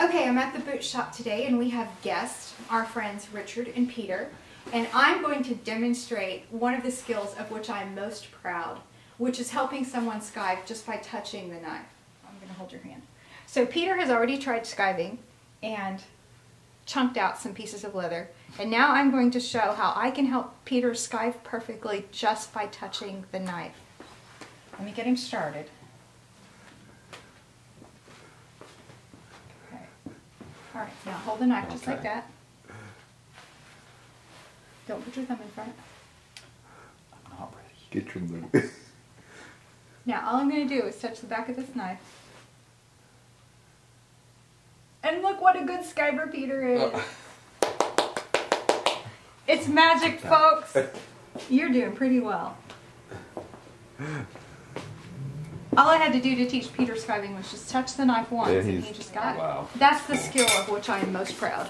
Okay, I'm at the boot shop today and we have guests, our friends Richard and Peter, and I'm going to demonstrate one of the skills of which I'm most proud, which is helping someone skive just by touching the knife. I'm going to hold your hand. So Peter has already tried skiving and chunked out some pieces of leather, and now I'm going to show how I can help Peter skive perfectly just by touching the knife. Let me get him started. All right, now hold the knife just like that. Don't put your thumb in front. I'm not ready. Get your boot. Now all I'm going to do is touch the back of this knife. And look what a good skiver Peter is. Uh. It's magic, folks. You're doing pretty well. All I had to do to teach Peter skiving was just touch the knife once Yeah, and he just got it. Wow. That's the skill of which I am most proud.